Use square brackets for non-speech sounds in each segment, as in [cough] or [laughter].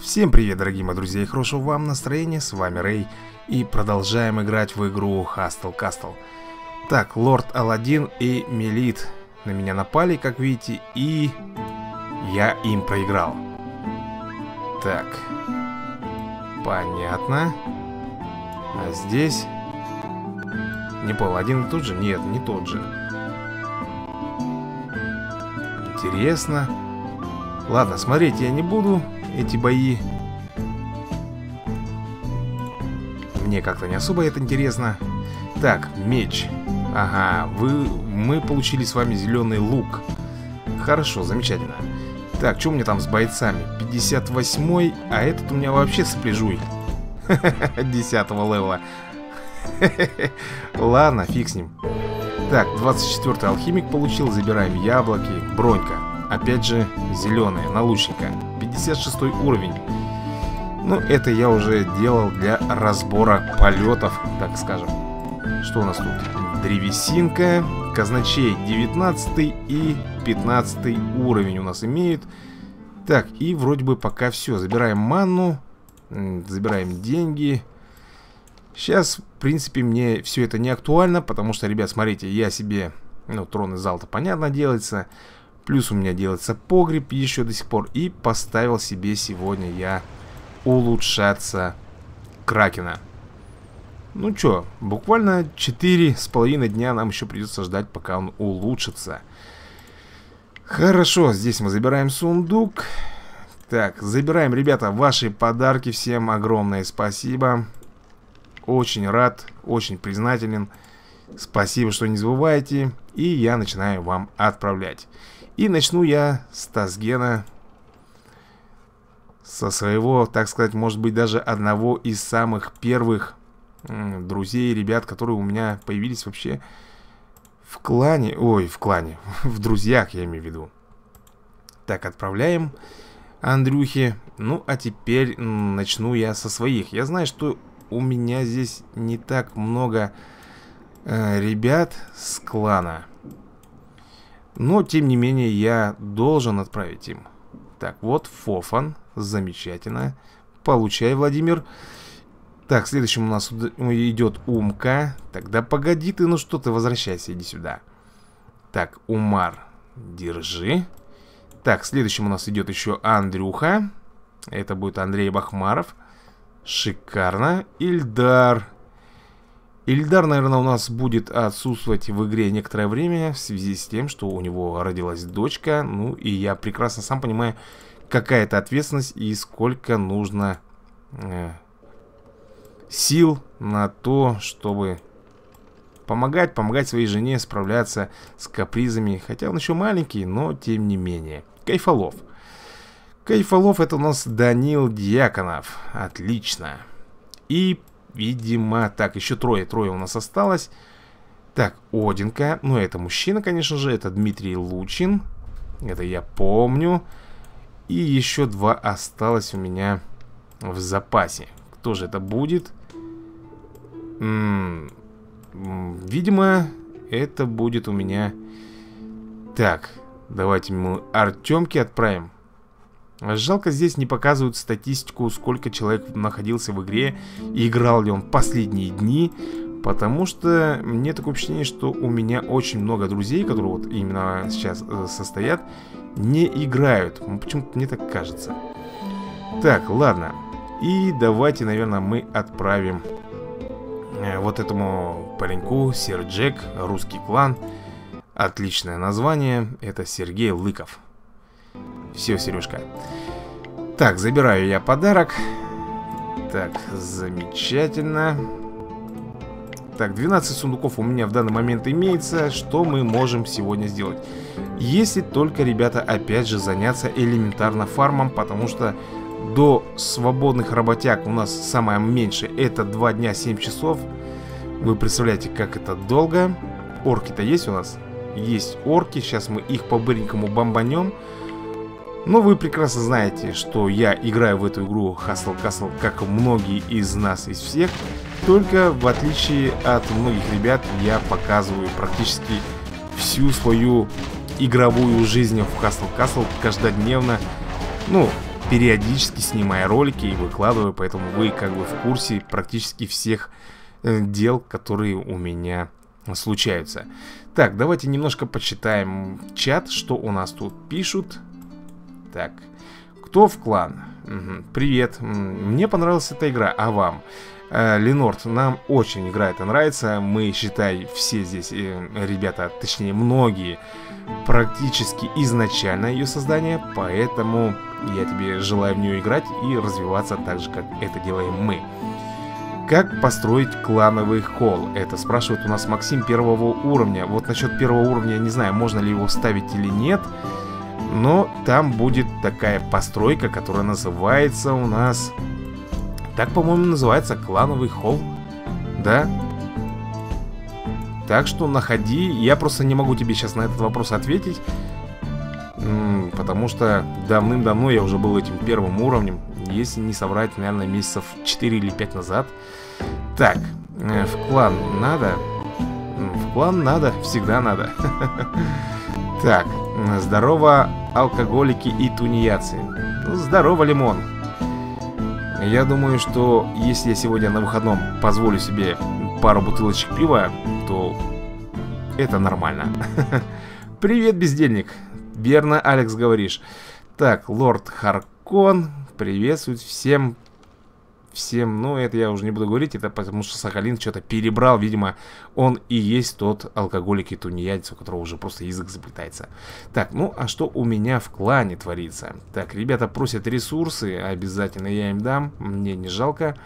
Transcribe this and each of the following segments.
Всем привет, дорогие мои друзья, и хорошего вам настроения, с вами Рэй, и продолжаем играть в игру Hustle Castle. Так, Лорд Аладдин и Мелит на меня напали, как видите, и я им проиграл. Так, понятно. А здесь... Не понял, один и тот же? Нет, не тот же. Интересно. Ладно, смотреть я не буду эти бои. Мне как-то не особо это интересно. Так, меч. Ага, вы, мы получили с вами зеленый лук. Хорошо, замечательно. Так, что у меня там с бойцами? 58-й, а этот у меня вообще сопляжуй. [laughs] 10 левела. [laughs] Ладно, фиг с ним. Так, 24-й алхимик получил, забираем яблоки, бронька. Опять же, зеленая, на лучника. 56 уровень. Ну, это я уже делал для разбора полетов, так скажем. Что у нас тут? Древесинка, казначей 19 и 15 уровень у нас имеют. Так, и вроде бы пока все. Забираем манну, забираем деньги. Сейчас, в принципе, мне все это не актуально, потому что, ребят, смотрите, я себе, ну, трон из зал-то понятно делается. Плюс у меня делается погреб еще до сих пор. И поставил себе сегодня я улучшаться Кракена. Ну чё, буквально 4,5 дня нам еще придется ждать, пока он улучшится. Хорошо, здесь мы забираем сундук. Так, забираем, ребята, ваши подарки. Всем огромное спасибо. Очень рад, очень признателен. Спасибо, что не забываете. И я начинаю вам отправлять. И начну я с Тазгена, со своего, так сказать, может быть, даже одного из самых первых друзей, ребят, которые у меня появились вообще в клане, ой, в клане, [laughs] в друзьях, я имею в виду. Так, отправляем Андрюхе. Ну, а теперь начну я со своих. Я знаю, что у меня здесь не так много э, ребят с клана. Но, тем не менее, я должен отправить им. Так, вот Фофан. Замечательно. Получай, Владимир. Так, следующим у нас идет Умка. Тогда погоди ты, ну что ты, возвращайся, иди сюда. Так, Умар, держи. Так, следующим у нас идет еще Андрюха. Это будет Андрей Бахмаров. Шикарно. Ильдар. Ильдар, наверное, у нас будет отсутствовать в игре некоторое время в связи с тем, что у него родилась дочка. Ну, и я прекрасно сам понимаю, какая это ответственность и сколько нужно э, сил на то, чтобы помогать, помогать своей жене справляться с капризами. Хотя он еще маленький, но тем не менее. Кайфолов. Кайфолов это у нас Данил Дьяконов. Отлично. И Видимо, так, еще трое, трое у нас осталось. Так, Одинка, ну это мужчина, конечно же, это Дмитрий Лучин. Это я помню. И еще два осталось у меня в запасе. Кто же это будет? М -м -м, видимо, это будет у меня... Так, давайте мы Артемке отправим. Жалко, здесь не показывают статистику, сколько человек находился в игре, и играл ли он последние дни, потому что мне такое впечатление, что у меня очень много друзей, которые вот именно сейчас э, состоят, не играют. Ну, почему-то мне так кажется. Так, ладно. И давайте, наверное, мы отправим э, вот этому пареньку, Сер Джек, русский клан. Отличное название, это Сергей Лыков. Все, Сережка. Так, забираю я подарок. Так, замечательно. Так, 12 сундуков у меня в данный момент имеется. Что мы можем сегодня сделать? Если только, ребята, опять же заняться элементарно фармом, потому что до свободных работяг у нас самое меньшее это 2 дня 7 часов. Вы представляете, как это долго. Орки-то есть у нас? Есть орки, сейчас мы их по-быренькому бомбанем. Но вы прекрасно знаете, что я играю в эту игру Hustle Castle, как многие из нас, из всех. Только в отличие от многих ребят, я показываю практически всю свою игровую жизнь в Hustle Castle каждодневно. Ну, периодически снимаю ролики и выкладываю, поэтому вы как бы в курсе практически всех э, дел, которые у меня случаются. Так, давайте немножко почитаем чат, что у нас тут пишут. Так, кто в клан? Привет, мне понравилась эта игра, а вам? Э, Ленорд, нам очень игра эта нравится. Мы, считай, все здесь э, ребята, точнее многие, практически изначально ее создание. Поэтому я тебе желаю в нее играть и развиваться так же, как это делаем мы. Как построить клановый холл? Это спрашивает у нас Максим первого уровня. Вот насчет первого уровня, не знаю, можно ли его ставить или нет. Но там будет такая постройка, которая называется у нас так, по-моему, называется клановый холл. Да? Так что находи. Я просто не могу тебе сейчас на этот вопрос ответить. Потому что давным-давно я уже был этим первым уровнем. Если не соврать, наверное, месяцев 4 или 5 назад. Так, э, в клан надо? В клан надо, всегда надо. [laughs] Так, здорово, алкоголики и тунеядцы. Здорово, Лимон. Я думаю, что если я сегодня на выходном позволю себе пару бутылочек пива, то это нормально. [laughs] Привет, бездельник. Верно, Алекс, говоришь. Так, лорд Харкон приветствует всем всем, ну, это я уже не буду говорить, это потому что Сахалин что-то перебрал, видимо, он и есть тот алкоголик и тунеядец, у которого уже просто язык заплетается. Так, ну, а что у меня в клане творится? Так, ребята просят ресурсы, обязательно я им дам, мне не жалко.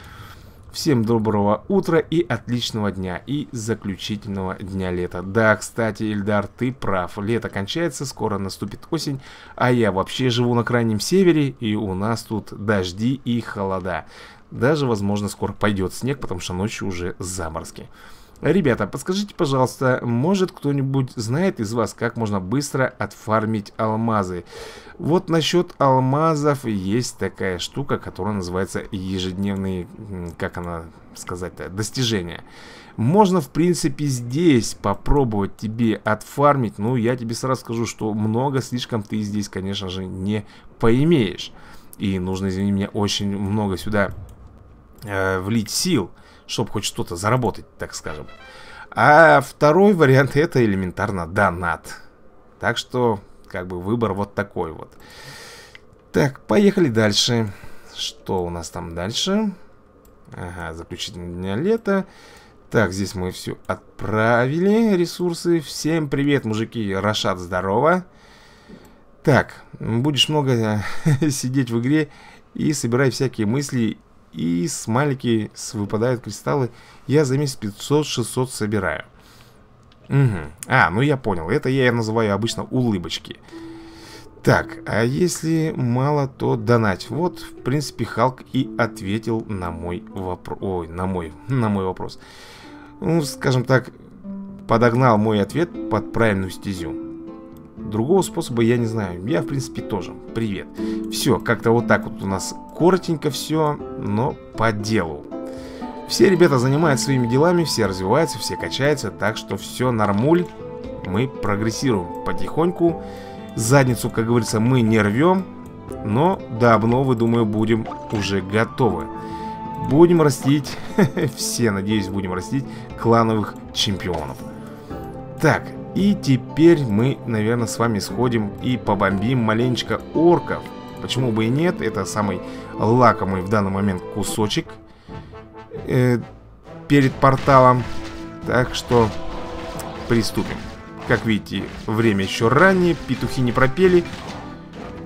Всем доброго утра и отличного дня и заключительного дня лета. Да, кстати, Ильдар, ты прав. Лето кончается, скоро наступит осень, а я вообще живу на крайнем севере, и у нас тут дожди и холода. Даже, возможно, скоро пойдет снег, потому что ночью уже заморозки. Ребята, подскажите, пожалуйста, может кто-нибудь знает из вас, как можно быстро отфармить алмазы? Вот насчет алмазов есть такая штука, которая называется ежедневные, как она сказать-то, достижения. Можно, в принципе, здесь попробовать тебе отфармить, но я тебе сразу скажу, что много слишком ты здесь, конечно же, не поимеешь. И нужно, извини меня, очень много сюда э, влить сил, чтобы хоть что-то заработать, так скажем. А второй вариант это элементарно донат. Так что, как бы, выбор вот такой вот. Так, поехали дальше. Что у нас там дальше? Ага, заключительное дня лета. Так, здесь мы все отправили, ресурсы. Всем привет, мужики. Рашат, здорово. Так, будешь много [laughs] сидеть в игре и собирай всякие мысли и смайлики выпадают кристаллы. Я за месяц 500-600 собираю. Угу. А, ну я понял. Это я называю обычно улыбочки. Так, а если мало, то донать. Вот, в принципе, Халк и ответил на мой вопрос. Ой, на мой, [laughs] на мой вопрос. Ну, скажем так, подогнал мой ответ под правильную стезю. Другого способа я не знаю. Я, в принципе, тоже. Привет. Все, как-то вот так вот у нас коротенько все, но по делу. Все ребята занимаются своими делами, все развиваются, все качаются, так что все нормуль. Мы прогрессируем потихоньку. Задницу, как говорится, мы не рвем, но до обновы, думаю, будем уже готовы. Будем растить, [laughs] все, надеюсь, будем растить клановых чемпионов. Так, и теперь мы, наверное, с вами сходим и побомбим маленечко орков. Почему бы и нет? Это самый лакомый в данный момент кусочек э, перед порталом. Так что приступим. Как видите, время еще раннее, петухи не пропели.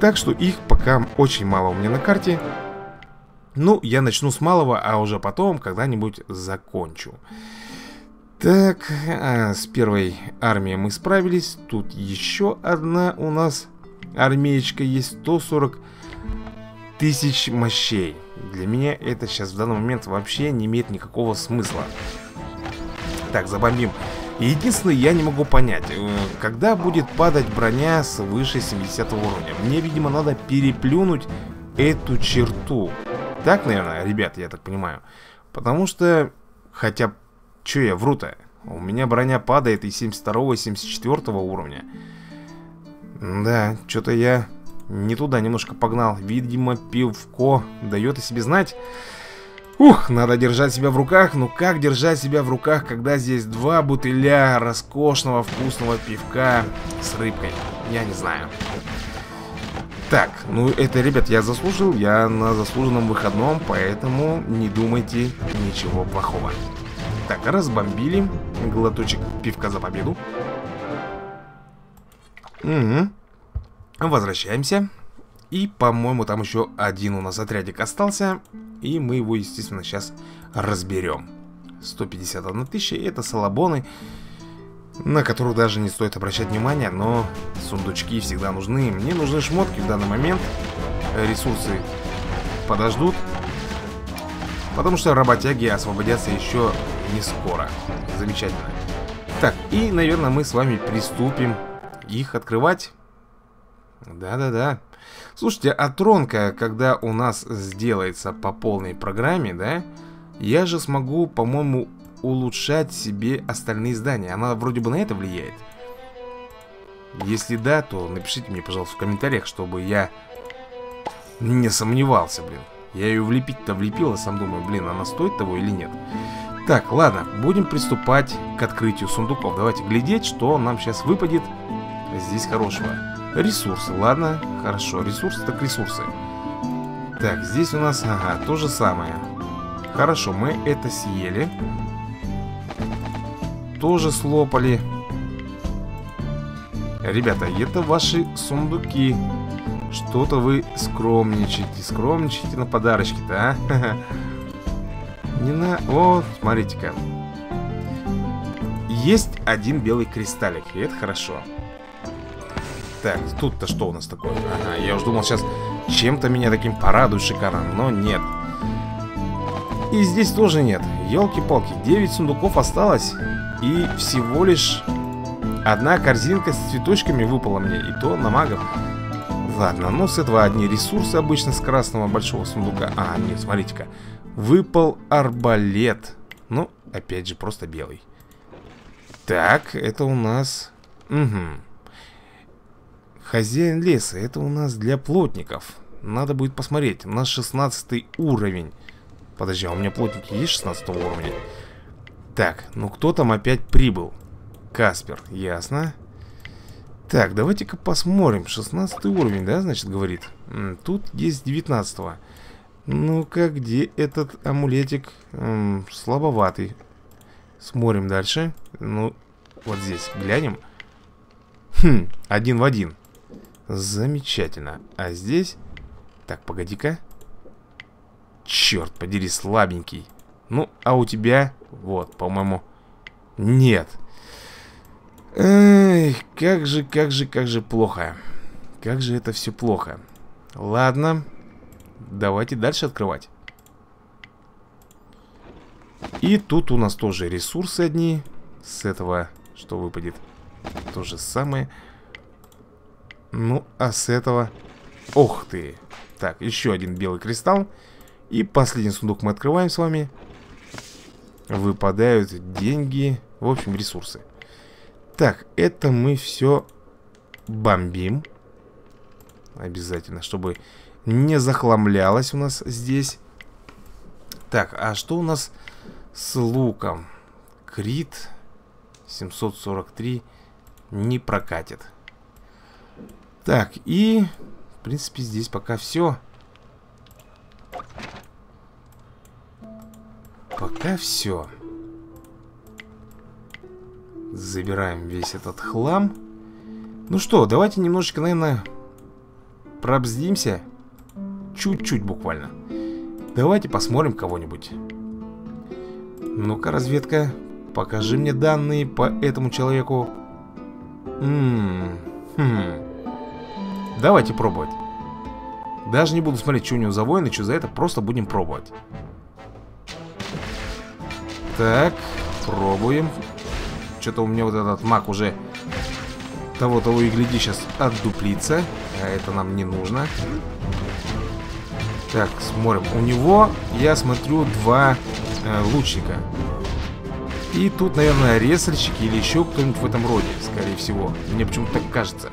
Так что их пока очень мало у меня на карте. Ну, я начну с малого, а уже потом когда-нибудь закончу. Так, а, с первой армией мы справились. Тут еще одна у нас армеечка есть. 140 тысяч мощей. Для меня это сейчас в данный момент вообще не имеет никакого смысла. Так, забомбим. Единственное, я не могу понять, э, когда будет падать броня свыше 70 уровня. Мне, видимо, надо переплюнуть эту черту. Так, наверное, ребят, я так понимаю. Потому что, хотя Че я вру-то? У меня броня падает и 72 и 74 уровня. Да, что-то я Не туда немножко погнал. Видимо, пивко дает о себе знать. Ух, надо держать себя в руках. Ну как держать себя в руках, когда здесь два бутыля роскошного вкусного пивка с рыбкой? Я не знаю. Так, ну это, ребят, я заслужил. Я на заслуженном выходном, поэтому не думайте ничего плохого. Так, разбомбили. Глоточек пивка за победу. Угу. Возвращаемся. И, по-моему, там еще один у нас отрядик остался. И мы его, естественно, сейчас разберем. 151 тысяча. Это салабоны, на которых даже не стоит обращать внимания. Но сундучки всегда нужны. Мне нужны шмотки в данный момент. Ресурсы подождут. Потому что работяги освободятся еще не скоро. Замечательно. Так, и, наверное, мы с вами приступим их открывать. Да-да-да. Слушайте, а тронка, когда у нас сделается по полной программе, да, я же смогу, по-моему, улучшать себе остальные здания. Она вроде бы на это влияет. Если да, то напишите мне, пожалуйста, в комментариях, чтобы я не сомневался, блин. Я ее влепить-то влепил, а сам думаю, блин, она стоит того или нет. Так, ладно, будем приступать к открытию сундуков. Давайте глядеть, что нам сейчас выпадет здесь хорошего. Ресурсы, ладно, хорошо, ресурсы так ресурсы Так, здесь у нас, ага, то же самое Хорошо, мы это съели Тоже слопали Ребята, это ваши сундуки Что-то вы скромничаете Скромничаете на подарочки-то, а? [laughs] Не на... Вот, смотрите-ка Есть один белый кристаллик И это хорошо так, тут-то что у нас такое? Ага, я уже думал, сейчас чем-то меня таким порадует шикарно, но нет. И здесь тоже нет. Елки-палки, 9 сундуков осталось, и всего лишь одна корзинка с цветочками выпала мне, и то на магов. Ладно, ну с этого одни ресурсы обычно с красного большого сундука. А, нет, смотрите-ка. Выпал арбалет. Ну, опять же, просто белый. Так, это у нас... Угу. Хозяин леса, это у нас для плотников. Надо будет посмотреть. У нас 16 уровень. Подожди, а у меня плотники есть 16 уровня? Так, ну кто там опять прибыл? Каспер, ясно. Так, давайте-ка посмотрим. 16 уровень, да, значит, говорит? Тут есть 19 -го. Ну-ка, где этот амулетик? М -м, слабоватый. Смотрим дальше. Ну, вот здесь, глянем. Хм, один в один. Замечательно. А здесь... Так, погоди-ка. Черт подери, слабенький. Ну, а у тебя... Вот, по-моему... Нет. Эх, как же, как же, как же плохо. Как же это все плохо. Ладно. Давайте дальше открывать. И тут у нас тоже ресурсы одни. С этого что выпадет? То же самое. Ну, а с этого... Ох ты! Так, еще один белый кристалл. И последний сундук мы открываем с вами. Выпадают деньги. В общем, ресурсы. Так, это мы все бомбим. Обязательно, чтобы не захламлялось у нас здесь. Так, а что у нас с луком? Крит 743 не прокатит. Так, и... В принципе, здесь пока все. Пока все. Забираем весь этот хлам. Ну что, давайте немножечко, наверное, пробздимся. Чуть-чуть буквально. Давайте посмотрим кого-нибудь. Ну-ка, разведка, покажи мне данные по этому человеку. Ммм, хм. Давайте пробовать. Даже не буду смотреть, что у него за воины, что за это. Просто будем пробовать. Так, пробуем. Что-то у меня вот этот маг уже того-того и гляди сейчас отдуплится. А это нам не нужно. Так, смотрим. У него, я смотрю, два э, лучника. И тут, наверное, ресальщики или еще кто-нибудь в этом роде, скорее всего. Мне почему-то так кажется.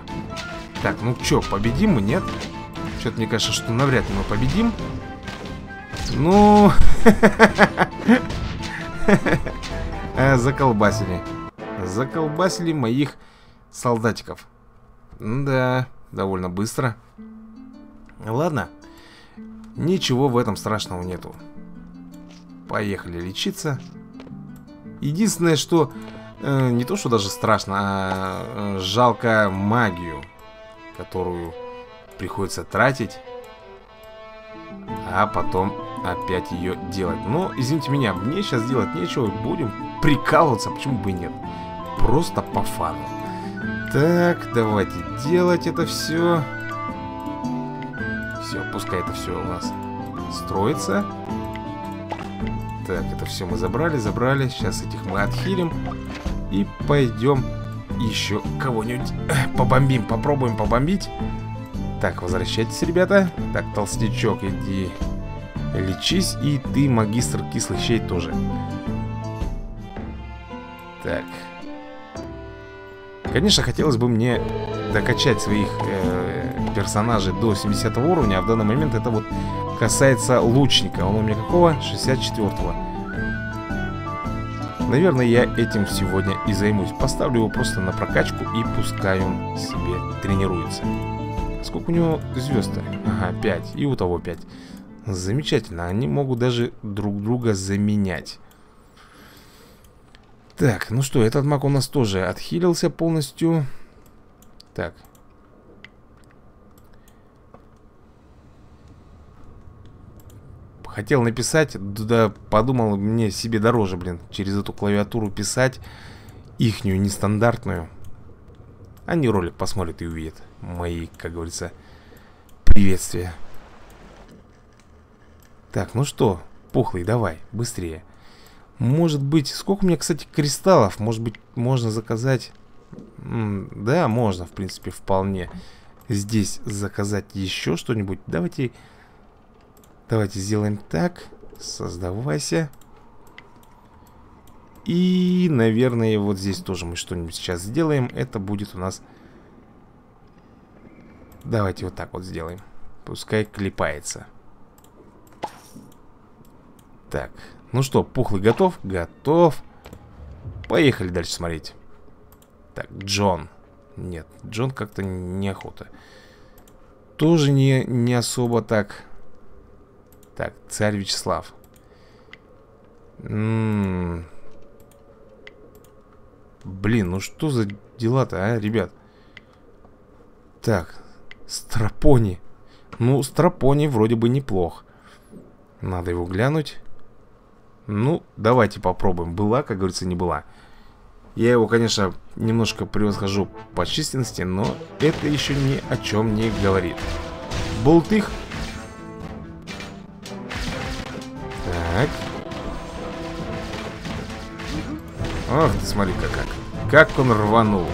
Так, ну что, победим мы, нет? Что-то мне кажется, что навряд ли мы победим. Ну... А, [laughs] заколбасили. Заколбасили моих солдатиков. Да, довольно быстро. Ладно. Ничего в этом страшного нету. Поехали лечиться. Единственное, что... Э, не то, что даже страшно, а э, жалко магию, которую приходится тратить, а потом опять ее делать. Но, извините меня, мне сейчас делать нечего, будем прикалываться, почему бы и нет. Просто по фану. Так, давайте делать это все. Все, пускай это все у нас строится. Так, это все мы забрали, забрали. Сейчас этих мы отхилим. И пойдем еще кого-нибудь [clears throat] побомбим. Попробуем побомбить. Так, возвращайтесь, ребята. Так, толстячок, иди лечись. И ты, магистр кислых щей, тоже. Так. Конечно, хотелось бы мне докачать своих э, персонажей до 70 уровня, а в данный момент это вот касается лучника. Он у меня какого? 64-го. Наверное, я этим сегодня и займусь. Поставлю его просто на прокачку и пускай он себе тренируется. Сколько у него звезд? Ага, 5. И у того 5. Замечательно. Они могут даже друг друга заменять. Так, ну что, этот маг у нас тоже отхилился полностью. Так. Хотел написать, да подумал, мне себе дороже, блин, через эту клавиатуру писать ихнюю нестандартную. Они ролик посмотрят и увидят мои, как говорится, приветствия. Так, ну что, пухлый, давай, быстрее. Может быть, сколько у меня, кстати, кристаллов? Может быть, можно заказать... Да, можно, в принципе, вполне здесь заказать еще что-нибудь. Давайте... Давайте сделаем так. Создавайся. И, наверное, вот здесь тоже мы что-нибудь сейчас сделаем. Это будет у нас... Давайте вот так вот сделаем. Пускай клепается. Так, ну что, пухлый готов? Готов. Поехали дальше смотреть. Так, Джон. Нет, Джон как-то неохота. Тоже не, не особо так. Так, царь Вячеслав. М -м -м. Блин, ну что за дела-то, а, ребят? Так, Страпони. Ну, Страпони вроде бы неплох. Надо его глянуть. Ну, давайте попробуем. Была, как говорится, не была. Я его, конечно, немножко превосхожу по численности, но это еще ни о чем не говорит. Болтых. Так. Ох, ты смотри-ка как. Как он рванул.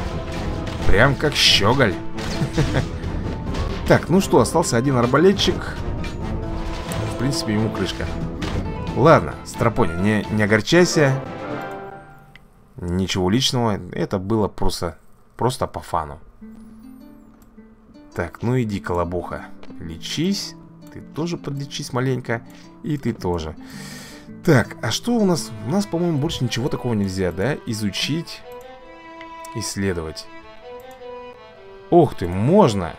Прям как щеголь. [laughs] Так, ну что, остался один арбалетчик. В принципе, ему крышка. Ладно, Страпони, не, не огорчайся. Ничего личного. Это было просто, просто по фану. Так, ну иди, колобуха. Лечись. Ты тоже подлечись маленько. И ты тоже. Так, а что у нас? У нас, по-моему, больше ничего такого нельзя, да? Изучить, исследовать. Ох ты, можно!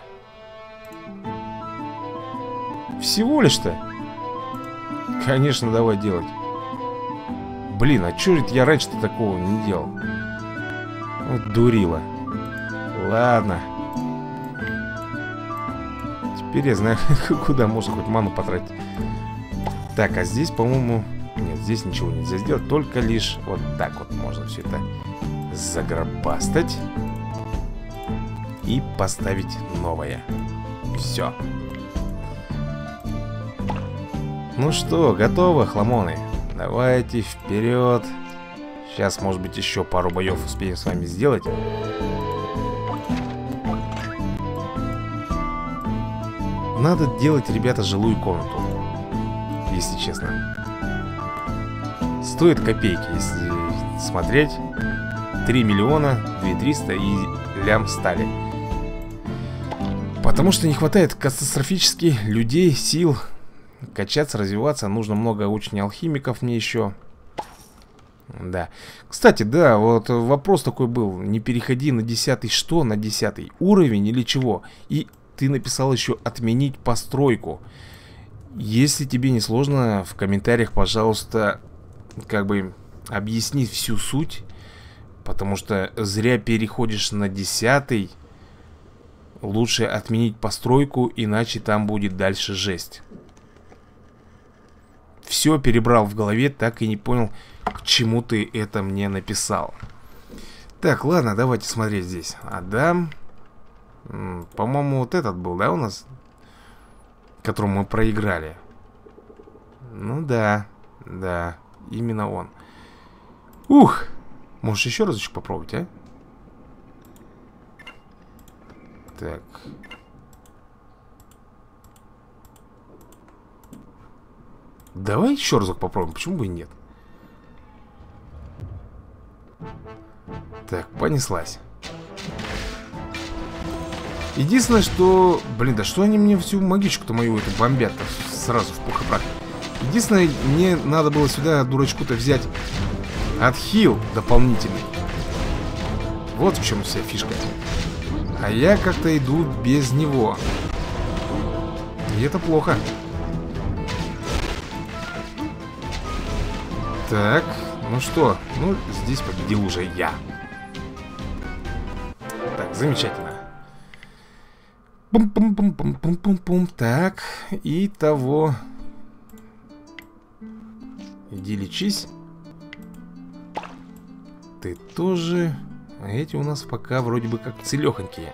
Всего лишь-то? Конечно, давай делать. Блин, а чё я раньше-то такого не делал? Вот дурила. Ладно. [laughs] Знаю, куда можно хоть ману потратить. Так, а здесь, по-моему... Нет, здесь ничего нельзя сделать. Только лишь вот так вот можно все это загробастать. И поставить новое. Все. Ну что, готовы, хламоны? Давайте вперед. Сейчас, может быть, еще пару боев успеем с вами сделать. Надо делать, ребята, жилую комнату. Если честно. Стоит копейки, если смотреть. 3 миллиона, 2 300 и лям стали. Потому что не хватает катастрофически людей, сил Качаться, развиваться Нужно много очень алхимиков мне еще Да Кстати, да, вот вопрос такой был Не переходи на десятый что? На десятый уровень или чего? И ты написал еще отменить постройку Если тебе не сложно В комментариях, пожалуйста Как бы объяснить всю суть Потому что зря переходишь на десятый Лучше отменить постройку, иначе там будет дальше жесть. Все перебрал в голове, так и не понял, к чему ты это мне написал. Так, ладно, давайте смотреть здесь. Адам. По-моему, вот этот был, да, у нас? Которому мы проиграли. Ну да, да, именно он. Ух! Можешь еще разочек попробовать, а? Так. Давай еще разок попробуем, почему бы и нет? Так, понеслась. Единственное, что... Блин, да что они мне всю магичку-то мою эту бомбят сразу в пух и прах? Единственное, мне надо было сюда дурачку-то взять отхил дополнительный. Вот в чем вся фишка. А я как-то иду без него. И это плохо. Так, ну что? Ну, здесь победил уже я. Так, замечательно. Пум-пум-пум-пум-пум-пум-пум. Так, и того. Иди лечись. Ты тоже... А эти у нас пока вроде бы как целехонькие.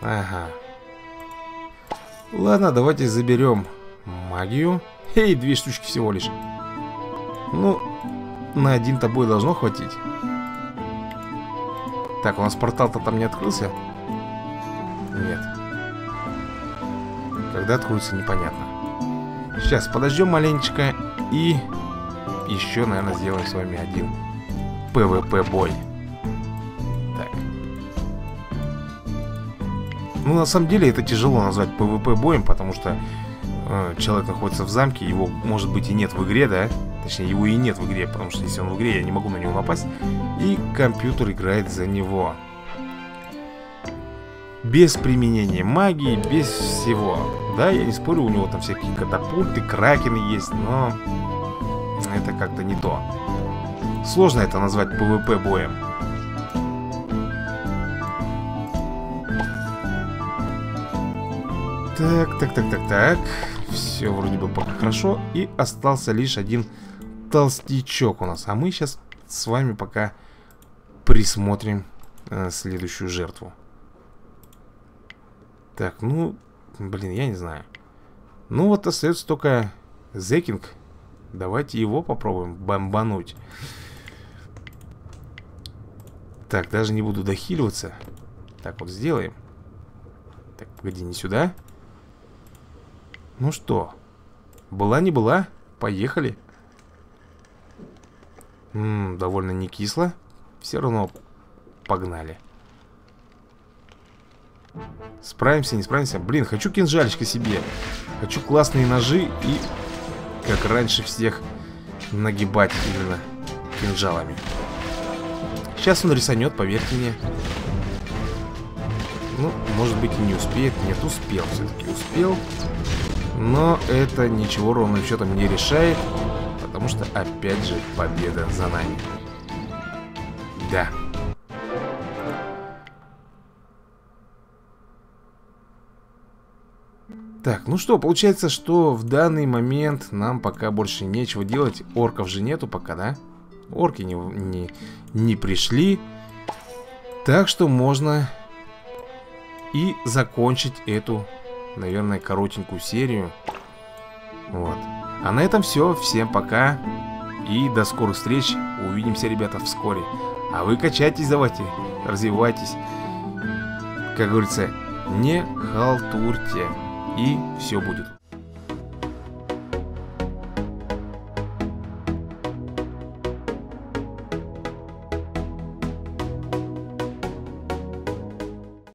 Ага. Ладно, давайте заберем магию. Эй, две штучки всего лишь. Ну, на один тобой должно хватить. Так, у нас портал-то там не открылся? Нет. Когда откроется, непонятно. Сейчас, подождем маленечко и еще, наверное, сделаем с вами один ПВП-бой. Ну, на самом деле, это тяжело назвать PvP боем, потому что э, человек находится в замке, его, может быть, и нет в игре, да? Точнее, его и нет в игре, потому что если он в игре, я не могу на него напасть. И компьютер играет за него. Без применения магии, без всего. Да, я не спорю, у него там всякие катапульты, кракены есть, но это как-то не то. Сложно это назвать PvP боем. Так, так, так, так, так. Все вроде бы пока хорошо. И остался лишь один толстячок у нас. А мы сейчас с вами пока присмотрим э, следующую жертву. Так, ну, блин, я не знаю. Ну вот остается только Зекинг. Давайте его попробуем бомбануть. Так, даже не буду дохиливаться. Так, вот сделаем. Так, погоди, не сюда. Ну что, была не была, поехали. Ммм, довольно не кисло. Все равно погнали. Справимся, не справимся. Блин, хочу кинжальчика себе. Хочу классные ножи и, как раньше всех, нагибать именно кинжалами. Сейчас он рисанет, поверьте мне. Ну, может быть и не успеет. Нет, успел все-таки, успел. Но это ничего ровным счетом не решает, потому что опять же победа за нами. Да. Так, ну что, получается, что в данный момент нам пока больше нечего делать. Орков же нету пока, да? Орки не, не, не пришли. Так что можно и закончить эту наверное, коротенькую серию. Вот. А на этом все. Всем пока. И до скорых встреч. Увидимся, ребята, вскоре. А вы качайтесь давайте. Развивайтесь. Как говорится, не халтурьте. И все будет.